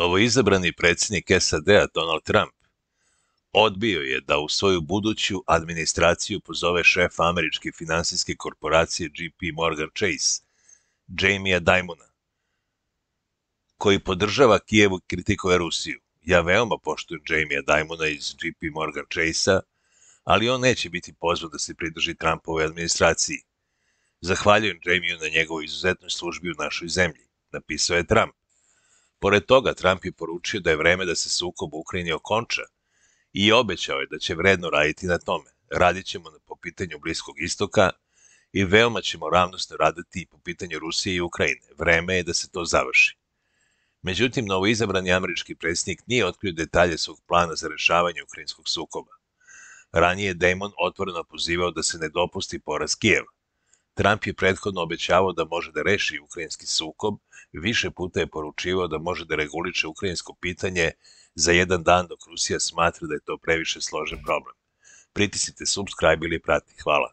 Novoizabrani predsjednik SAD-a Donald Trump odbio je da u svoju buduću administraciju pozove šefa američke finansijske korporacije JP Morgan Chase, Jamija Dimona, koji podržava Kijevu kritikuje Rusiju. Ja veoma poštujem Jamija Dimona iz JP Morgan Chase-a, ali on neće biti pozvan da se pridrži Trumpove administraciji. Zahvaljujem Jamiju na njegovoj izuzetnoj službi u našoj zemlji, napisao je Trump. Pored toga, Trump je poručio da je vreme da se sukob u Ukrajini okonča i obećao je da će vredno raditi na tome. Radit ćemo po pitanju Bliskog istoka i veoma ćemo ravnosno raditi po pitanju Rusije i Ukrajine. Vreme je da se to završi. Međutim, novoizabrani američki predsjednik nije otkrio detalje svog plana za rešavanje ukrajinskog sukoba. Ranije Damon otvoreno pozivao da se ne dopusti poraz Kijeva. Trump je prethodno obećavao da može da reši ukrajinski sukob, više puta je poručivao da može da reguliče ukrajinsko pitanje za jedan dan dok Rusija smatra da je to previše složen problem. Pritisnite subscribe ili prati. Hvala.